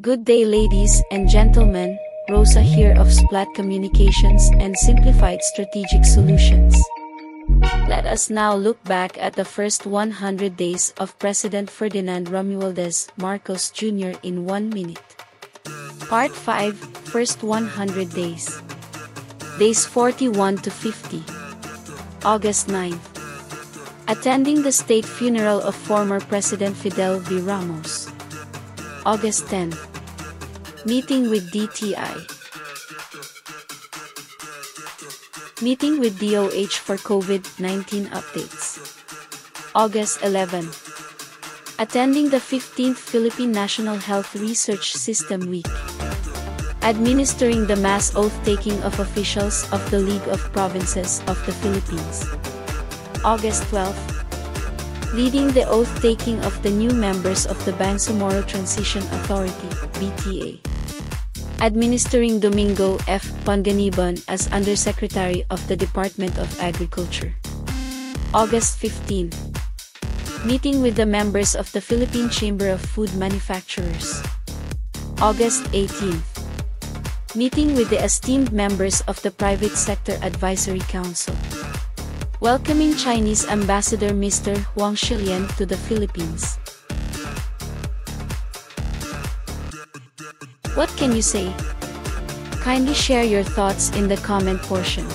Good day ladies and gentlemen, Rosa here of Splat Communications and Simplified Strategic Solutions. Let us now look back at the first 100 days of President Ferdinand Romualdez Marcos Jr. in one minute. Part 5, First 100 Days. Days 41 to 50. August 9. Attending the state funeral of former President Fidel V. Ramos. August 10. Meeting with DTI. Meeting with DOH for COVID-19 updates. August 11. Attending the 15th Philippine National Health Research System Week. Administering the mass oath-taking of officials of the League of Provinces of the Philippines. August 12. Leading the oath-taking of the new members of the Bangsamoro Transition Authority, BTA. Administering Domingo F. Panganiban as Undersecretary of the Department of Agriculture. August 15. Meeting with the members of the Philippine Chamber of Food Manufacturers. August 18. Meeting with the esteemed members of the Private Sector Advisory Council. Welcoming Chinese Ambassador Mr. Huang Xilian to the Philippines. What can you say? Kindly share your thoughts in the comment portion.